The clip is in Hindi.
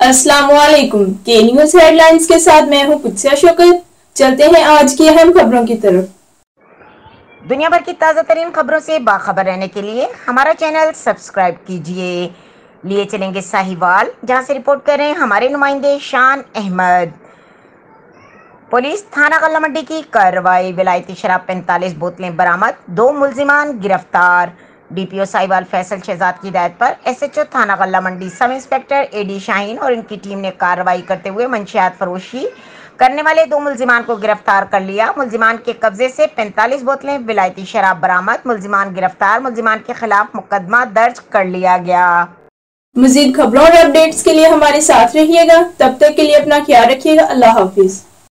अस्सलाम वालेकुम के न्यूज़ हेडलाइंस के साथ मैं हूँ कुत्सिया शौकत। चलते हैं आज की अहम खबरों की तरफ़। दुनिया भर की ताज़ा तरीन खबरों से बाखबर रहने के लिए हमारा चैनल सब्सक्राइब कीजिए। लिए चलेंगे साहिवाल, जहाँ से रिपोर्ट कर रहे हैं हमारे नुमाइंदे शान अहमद। पुलिस थाना गला मंडी की कार्रवाई, विलायती शराब पैंतालीस बोतलें बरामद, दो मुलजिमान गिरफ़्तार। डीपीओ साहिवाल फैसल शहजाद की हिदायत पर एसएचओ थाना गल्ला मंडी सब इंस्पेक्टर एडी शाहीन और इनकी टीम ने कार्रवाई करते हुए मंशियात फरोशी करने वाले दो मुलजिमान को गिरफ़्तार कर लिया। मुलजिमान के कब्जे से 45 बोतलें विलायती शराब बरामद। मुलजिमान गिरफ़्तार। मुलजिमान के खिलाफ मुकदमा दर्ज कर लिया गया। मजीद खबरों और अपडेट्स के लिए हमारे साथ रहिएगा। तब तक के लिए अपना ख्याल रखिएगा। अल्लाह हाफिज।